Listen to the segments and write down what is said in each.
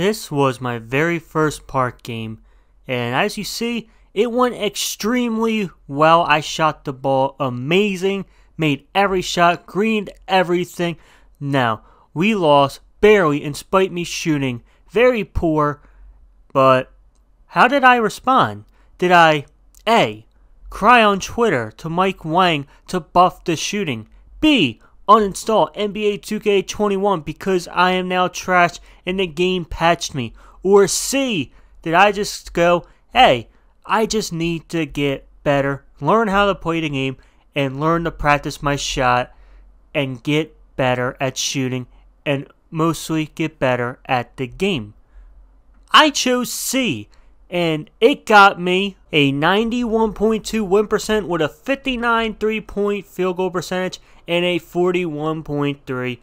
This was my very first park game, and as you see, it went extremely well. I shot the ball amazing, made every shot, greened everything. Now, we lost barely in spite me shooting very poor, but how did I respond? Did I A. Cry on Twitter to Mike Wang to buff the shooting? B uninstall NBA 2K21 because I am now trash and the game patched me? Or C, did I just go, hey, I just need to get better, learn how to play the game, and learn to practice my shot and get better at shooting and mostly get better at the game? I chose C and it got me a 91.2 win percent with a 59 three point field goal percentage and a 41.3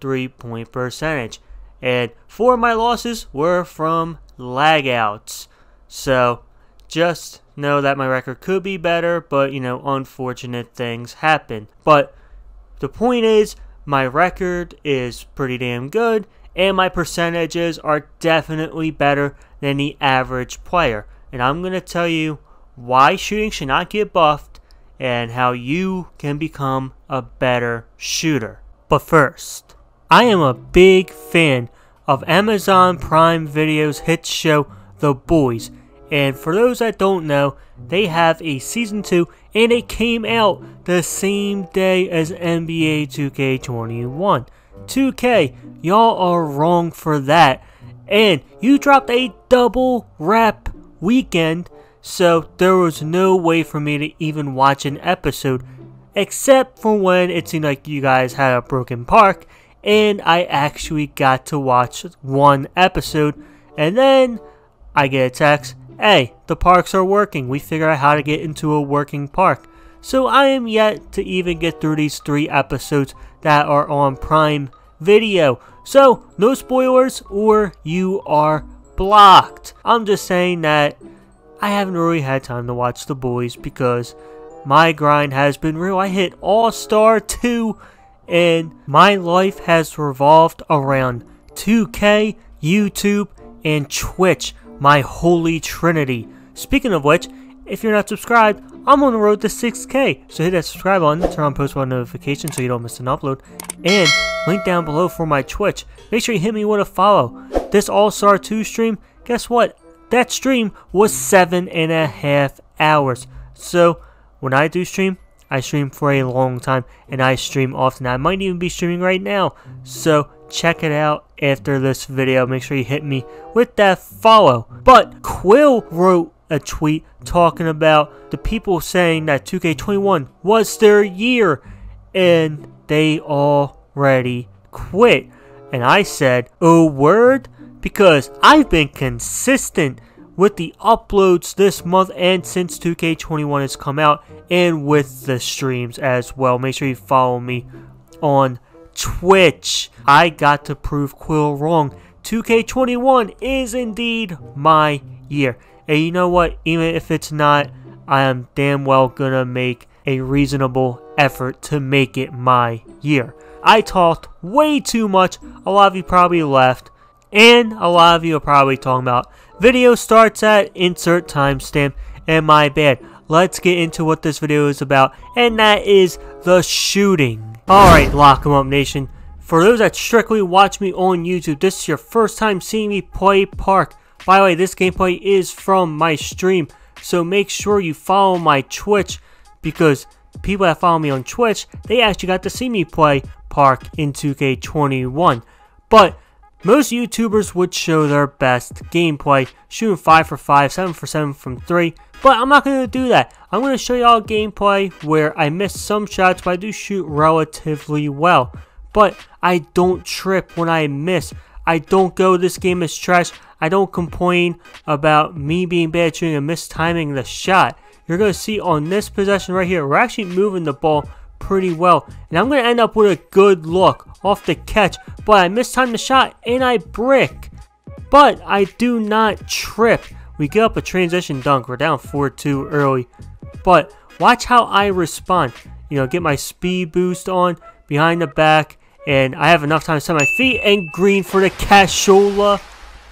three point percentage. And four of my losses were from lagouts. So just know that my record could be better, but you know, unfortunate things happen. But the point is, my record is pretty damn good, and my percentages are definitely better than the average player. And I'm going to tell you why shooting should not get buffed and how you can become a better shooter. But first, I am a big fan of Amazon Prime Video's hit show The Boys. And for those that don't know, they have a season 2 and it came out the same day as NBA 2K21. 2K, y'all are wrong for that. And you dropped a double rep weekend, so there was no way for me to even watch an episode, except for when it seemed like you guys had a broken park, and I actually got to watch one episode, and then I get a text, hey, the parks are working, we figured out how to get into a working park. So I am yet to even get through these three episodes that are on Prime Video. So, no spoilers or you are blocked. I'm just saying that I haven't really had time to watch The Boys because my grind has been real. I hit All-Star 2 and my life has revolved around 2K, YouTube, and Twitch, my holy trinity. Speaking of which, if you're not subscribed, I'm on the road to 6K, so hit that subscribe button, turn on post notifications so you don't miss an upload, and link down below for my Twitch. Make sure you hit me with a follow. This All-Star 2 stream, guess what? That stream was seven and a half hours. So, when I do stream, I stream for a long time, and I stream often. I might even be streaming right now. So, check it out after this video. Make sure you hit me with that follow. But Quill wrote a tweet talking about the people saying that 2K21 was their year and they already quit. And I said, oh word? Because I've been consistent with the uploads this month and since 2K21 has come out and with the streams as well. Make sure you follow me on Twitch. I got to prove Quill wrong. 2K21 is indeed my year. And you know what? Even if it's not, I am damn well gonna make a reasonable effort to make it my year. I talked way too much. A lot of you probably left. And a lot of you are probably talking about video starts at insert timestamp and my bad. Let's get into what this video is about and that is the shooting. Alright Lock 'em Up Nation. For those that strictly watch me on YouTube, this is your first time seeing me play Park. By the way, this gameplay is from my stream, so make sure you follow my Twitch because people that follow me on Twitch, they actually got to see me play Park in 2K21. But most YouTubers would show their best gameplay, shooting 5 for 5, 7 for 7 from 3, but I'm not going to do that. I'm going to show y'all gameplay where I miss some shots, but I do shoot relatively well. But I don't trip when I miss. I don't go, this game is trash. I don't complain about me being bad shooting and mistiming the shot. You're going to see on this possession right here, we're actually moving the ball pretty well. And I'm going to end up with a good look off the catch. But I mistimed the shot and I brick. But I do not trip. We get up a transition dunk. We're down 4-2 early. But watch how I respond. You know, get my speed boost on behind the back. And I have enough time to set my feet and green for the cashola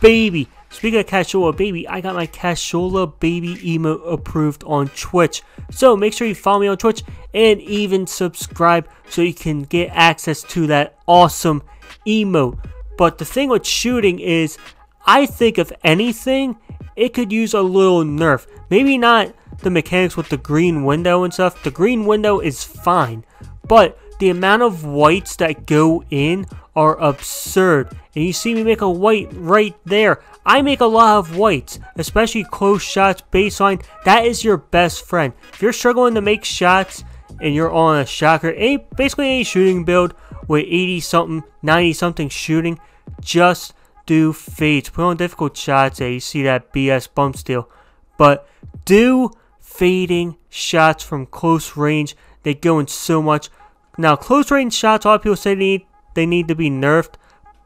baby. Speaking of Cashola Baby, I got my Cashola Baby emote approved on Twitch. So make sure you follow me on Twitch and even subscribe so you can get access to that awesome emote. But the thing with shooting is, I think if anything, it could use a little nerf. Maybe not the mechanics with the green window and stuff. The green window is fine. But the amount of whites that go in are absurd. And you see me make a white right there. I make a lot of whites, especially close shots, baseline. That is your best friend. If you're struggling to make shots and you're on a shocker, any, basically any shooting build with 80 something, 90 something shooting, just do fades. Put on difficult shots and you see that BS bump steal. But do fading shots from close range. They go in so much. Now, close range shots, a lot of people say they need, they need to be nerfed.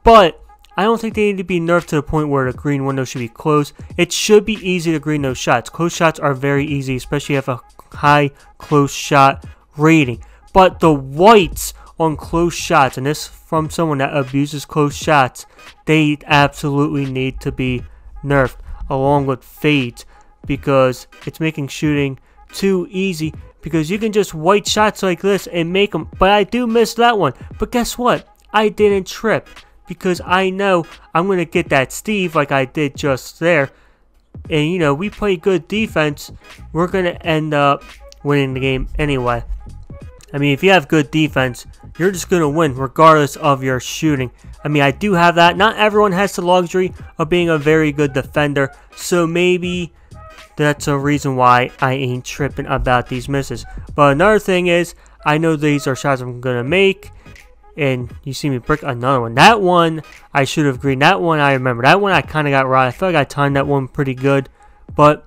But I don't think they need to be nerfed to the point where the green window should be closed. It should be easy to green those shots. Close shots are very easy, especially if you have a high close shot rating. But the whites on close shots, and this from someone that abuses close shots, they absolutely need to be nerfed along with fades because it's making shooting too easy because you can just white shots like this and make them. But I do miss that one. But guess what? I didn't trip because I know I'm going to get that Steve like I did just there. And, you know, we play good defense, we're going to end up winning the game anyway. I mean, if you have good defense, you're just going to win regardless of your shooting. I mean, I do have that. Not everyone has the luxury of being a very good defender, so maybe that's a reason why I ain't tripping about these misses. But another thing is, I know these are shots I'm going to make, and you see me brick another one. That one, I should have green. That one, I remember. That one, I kind of got right. I feel like I timed that one pretty good. But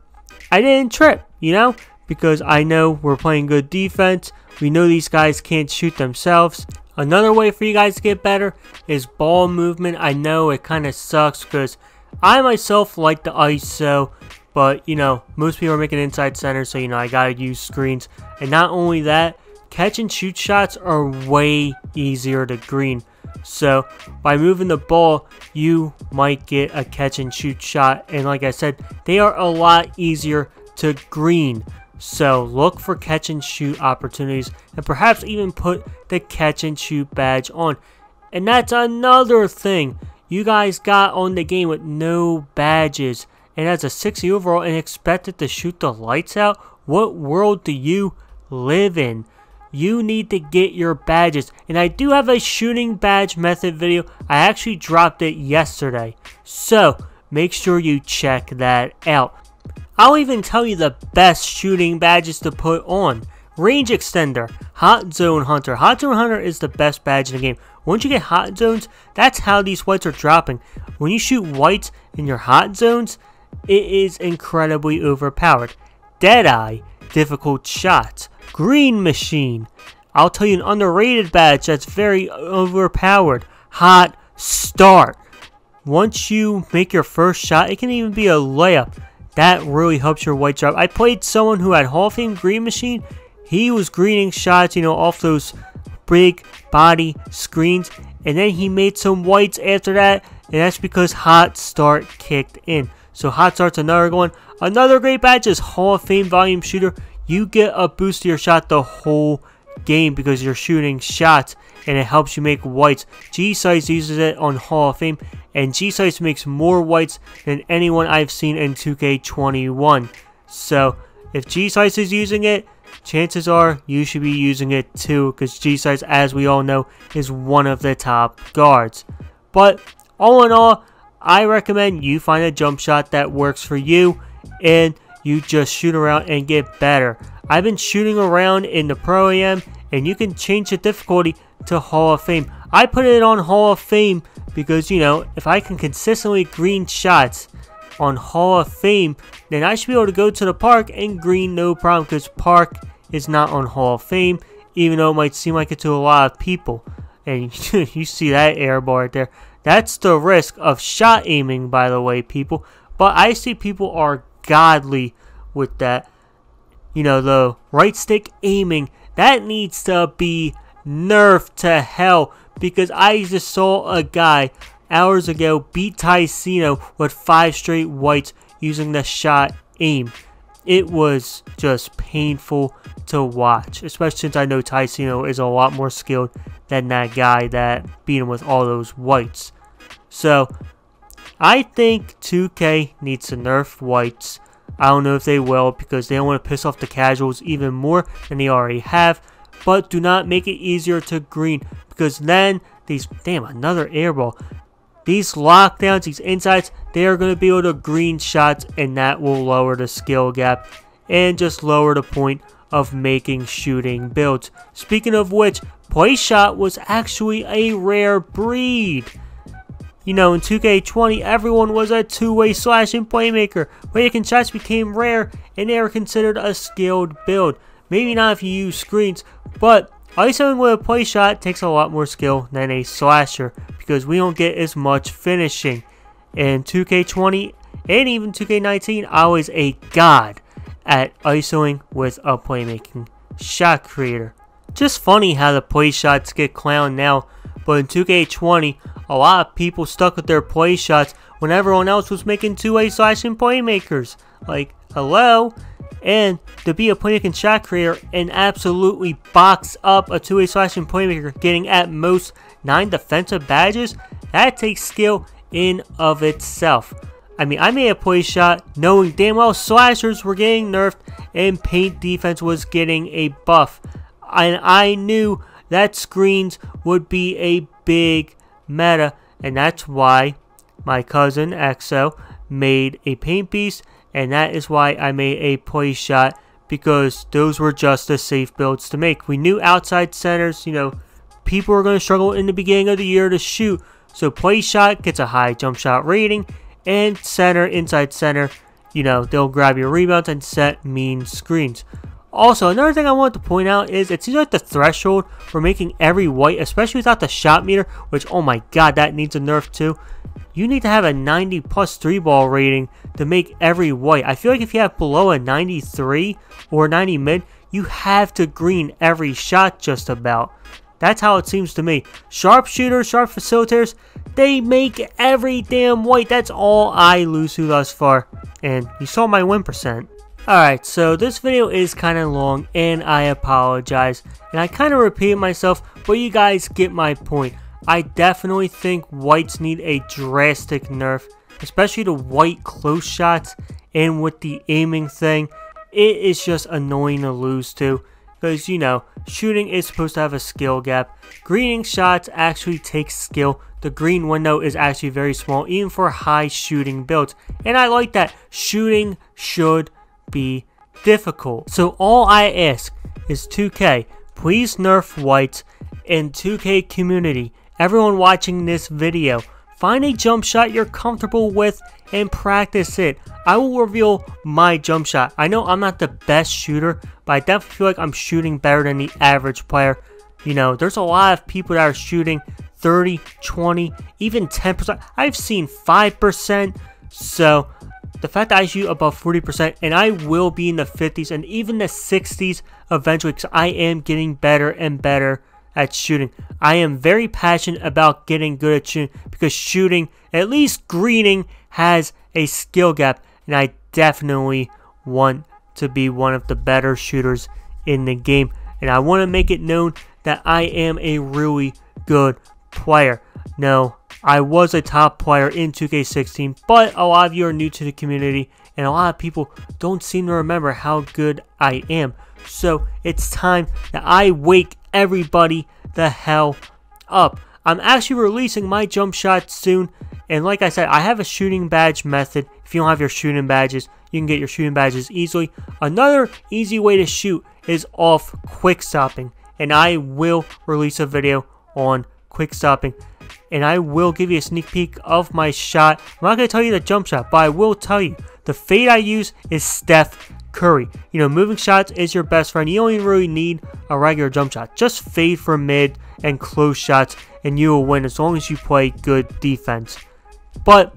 I didn't trip, you know? Because I know we're playing good defense. We know these guys can't shoot themselves. Another way for you guys to get better is ball movement. I know it kind of sucks because I myself like the ISO. But, you know, most people are making inside center, so, you know, I gotta use screens. And not only that, catch and shoot shots are way easier to green. So by moving the ball, you might get a catch and shoot shot. And like I said, they are a lot easier to green. So look for catch and shoot opportunities and perhaps even put the catch and shoot badge on. And that's another thing you guys got on the game with no badges and as a 60 overall and expected to shoot the lights out? What world do you live in? you need to get your badges. And I do have a shooting badge method video. I actually dropped it yesterday. So make sure you check that out. I'll even tell you the best shooting badges to put on. Range Extender, Hot Zone Hunter. Hot Zone Hunter is the best badge in the game. Once you get hot zones, that's how these whites are dropping. When you shoot whites in your hot zones, it is incredibly overpowered. Deadeye, difficult shots. Green Machine. I'll tell you an underrated badge that's very overpowered. Hot Start. Once you make your first shot, it can even be a layup. That really helps your white drop. I played someone who had Hall of Fame Green Machine. He was greening shots, you know, off those big body screens. And then he made some whites after that. And that's because Hot Start kicked in. So Hot Start's another one. Another great badge is Hall of Fame Volume Shooter you get a boost to your shot the whole game because you're shooting shots and it helps you make whites. G-Size uses it on Hall of Fame and G-Size makes more whites than anyone I've seen in 2K21. So if G-Size is using it, chances are you should be using it too because G-Size, as we all know, is one of the top guards. But all in all, I recommend you find a jump shot that works for you and you just shoot around and get better. I've been shooting around in the Pro Am and you can change the difficulty to Hall of Fame. I put it on Hall of Fame because, you know, if I can consistently green shots on Hall of Fame, then I should be able to go to the park and green no problem because park is not on Hall of Fame, even though it might seem like it to a lot of people. And you see that air bar right there. That's the risk of shot aiming, by the way, people. But I see people are godly with that. You know, the right stick aiming, that needs to be nerfed to hell because I just saw a guy hours ago beat Ticino with five straight whites using the shot aim. It was just painful to watch, especially since I know Ticino is a lot more skilled than that guy that beat him with all those whites. So, I think 2K needs to nerf whites. I don't know if they will because they don't want to piss off the casuals even more than they already have. But do not make it easier to green because then these, damn, another airball. These lockdowns, these insides, they are going to be able to green shots and that will lower the skill gap and just lower the point of making shooting builds. Speaking of which, play shot was actually a rare breed. You know, in 2K20, everyone was a two-way slashing playmaker. Making shots became rare, and they were considered a skilled build. Maybe not if you use screens, but isoing with a play shot takes a lot more skill than a slasher, because we don't get as much finishing. In 2K20 and even 2K19, I was a god at isoing with a playmaking shot creator. Just funny how the play shots get clowned now, but in 2K20, a lot of people stuck with their play shots when everyone else was making two-way slashing playmakers. Like, hello? And to be a playmaking shot creator and absolutely box up a two-way slashing playmaker, getting at most 9 defensive badges, that takes skill in of itself. I mean, I made a play shot knowing damn well slashers were getting nerfed and paint defense was getting a buff. And I knew that screens would be a big meta, and that's why my cousin Exo made a paint piece, and that is why I made a play shot because those were just the safe builds to make. We knew outside centers, you know, people were going to struggle in the beginning of the year to shoot, so play shot gets a high jump shot rating, and center, inside center, you know, they'll grab your rebounds and set mean screens. Also, another thing I wanted to point out is it seems like the threshold for making every white, especially without the shot meter, which, oh my god, that needs a nerf too. You need to have a 90 plus 3 ball rating to make every white. I feel like if you have below a 93 or 90 mid, you have to green every shot just about. That's how it seems to me. Sharpshooters, sharp facilitators, they make every damn white. That's all I lose to thus far. And you saw my win percent. Alright, so this video is kind of long and I apologize. And I kind of repeat myself, but you guys get my point. I definitely think whites need a drastic nerf, especially the white close shots and with the aiming thing. It is just annoying to lose to. Because, you know, shooting is supposed to have a skill gap. Greening shots actually takes skill. The green window is actually very small, even for high shooting builds. And I like that. Shooting should be difficult. So all I ask is 2K, please nerf whites and 2K community. Everyone watching this video, find a jump shot you're comfortable with and practice it. I will reveal my jump shot. I know I'm not the best shooter, but I definitely feel like I'm shooting better than the average player. You know, there's a lot of people that are shooting 30, 20, even 10%. I've seen 5%. So, the fact that I shoot above 40% and I will be in the 50s and even the 60s eventually because I am getting better and better at shooting. I am very passionate about getting good at shooting because shooting, at least greening, has a skill gap and I definitely want to be one of the better shooters in the game. And I want to make it known that I am a really good player. No, I was a top player in 2K16, but a lot of you are new to the community, and a lot of people don't seem to remember how good I am. So it's time that I wake everybody the hell up. I'm actually releasing my jump shot soon, and like I said, I have a shooting badge method. If you don't have your shooting badges, you can get your shooting badges easily. Another easy way to shoot is off quick stopping, and I will release a video on quick stopping and I will give you a sneak peek of my shot. I'm not going to tell you the jump shot, but I will tell you the fade I use is Steph Curry. You know, moving shots is your best friend. You only really need a regular jump shot. Just fade for mid and close shots, and you will win as long as you play good defense. But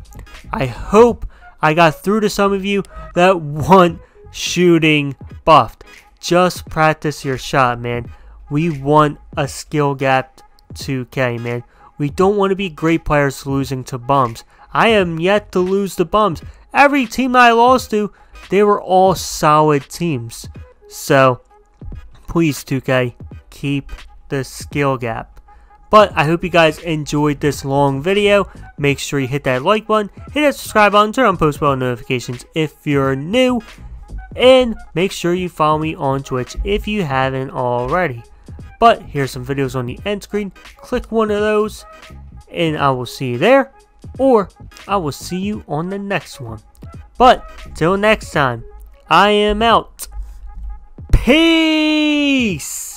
I hope I got through to some of you that want shooting buffed. Just practice your shot, man. We want a skill gap 2K, man. We don't want to be great players losing to bums. I am yet to lose to bums. Every team I lost to, they were all solid teams. So, please 2K, keep the skill gap. But I hope you guys enjoyed this long video. Make sure you hit that like button, hit that subscribe button, turn on post bell notifications if you're new. And make sure you follow me on Twitch if you haven't already. But here's some videos on the end screen. Click one of those and I will see you there. Or I will see you on the next one. But till next time, I am out. Peace!